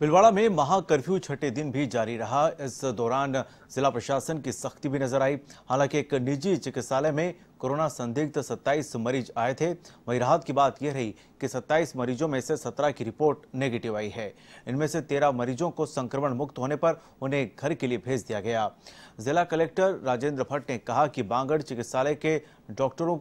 भिलवाड़ा में महा कर्फ्यू छठे दिन भी जारी रहा। इस दौरान जिला प्रशासन की सख्ती भी नज़र आई। हालाँकि एक निजी चिकित्सालय में कोरोना संदिग्ध 27 मरीज़ आए थे। वहीं राहत की बात यह रही कि 27 मरीजों में से 17 की रिपोर्ट नेगेटिव आई है। इनमें से 13 मरीजों को संक्रमण मुक्त होने पर उन्हें घर के लिए भेज दिया गया। जिला कलेक्टर राजेंद्र भट्ट ने कहा कि बांगड़ चिकित्सालय के डॉक्टरों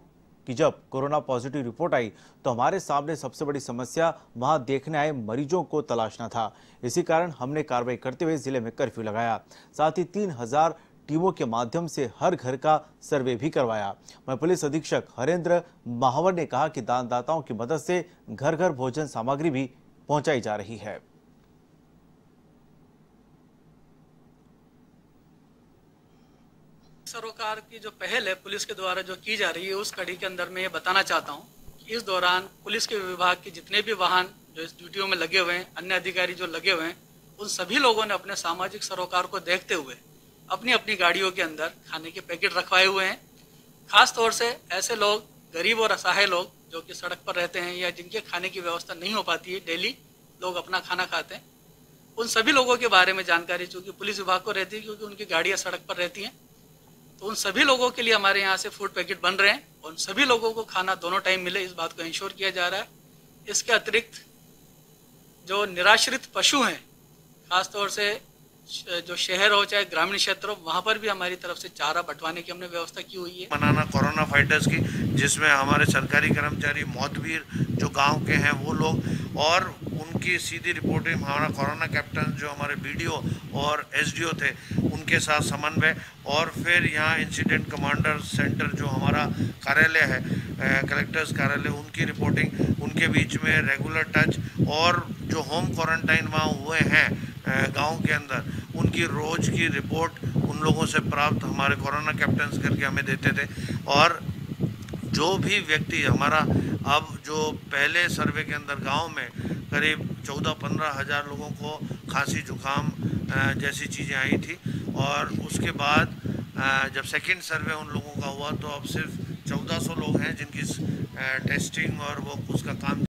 कि जब कोरोना पॉजिटिव रिपोर्ट आई तो हमारे सामने सबसे बड़ी समस्या वहाँ देखने आए मरीजों को तलाशना था। इसी कारण हमने कार्रवाई करते हुए ज़िले में कर्फ्यू लगाया। साथ ही तीन हज़ार टीमों के माध्यम से हर घर का सर्वे भी करवाया। वहीं पुलिस अधीक्षक हरेंद्र महावर ने कहा कि दानदाताओं की मदद से घर घर भोजन सामग्री भी पहुंचाई जा रही है। सरोकार की जो पहल है पुलिस के द्वारा जो की जा रही है, उस कड़ी के अंदर मैं ये बताना चाहता हूँ कि इस दौरान पुलिस के विभाग के जितने भी वाहन जो इस ड्यूटियों में लगे हुए हैं, अन्य अधिकारी जो लगे हुए हैं, उन सभी लोगों ने अपने सामाजिक सरोकार को देखते हुए अपनी अपनी गाड़ियों के अंदर खाने के पैकेट रखवाए हुए हैं। खास तौर से ऐसे लोग, गरीब और असहाय लोग, जो कि सड़क पर रहते हैं या जिनके खाने की व्यवस्था नहीं हो पाती है डेली, लोग अपना खाना खाते हैं। उन सभी लोगों के बारे में जानकारी चूँकि पुलिस विभाग को रहती है, क्योंकि उनकी गाड़ियाँ सड़क पर रहती हैं। उन सभी लोगों के लिए हमारे यहाँ से फ़ूड पैकेट बन रहे हैं। उन सभी लोगों को खाना दोनों टाइम मिले, इस बात को इंश्योर किया जा रहा है। इसके अतिरिक्त जो निराश्रित पशु हैं, खासतौर से जो शहर हो चाहे ग्रामीण क्षेत्र हो, वहाँ पर भी हमारी तरफ़ से चारा बंटवाने की हमने व्यवस्था की हुई है। मनाना कोरोना फाइटर्स की, जिसमें हमारे सरकारी कर्मचारी, मौतवीर जो गाँव के हैं, वो लोग और उनकी सीधी रिपोर्टिंग हमारा कोरोना कैप्टन जो हमारे बीडीओ और एसडीओ थे, उनके साथ समन्वय और फिर यहाँ इंसिडेंट कमांडर सेंटर जो हमारा कार्यालय है कलेक्टर्स कार्यालय, उनकी रिपोर्टिंग उनके बीच में रेगुलर टच और जो होम क्वारंटाइन वहाँ हुए हैं गाँव के अंदर, उनकी रोज़ की रिपोर्ट उन लोगों से प्राप्त हमारे कोरोना कैप्टन्स करके हमें देते थे और जो भी व्यक्ति हमारा अब जो पहले सर्वे के अंदर गाँव में करीब चौदह पंद्रह हज़ार लोगों को खांसी, जुकाम जैसी चीज़ें आई थी और उसके बाद जब सेकंड सर्वे उन लोगों का हुआ तो अब सिर्फ़ चौदह सौ लोग हैं जिनकी टेस्टिंग और वो उसका काम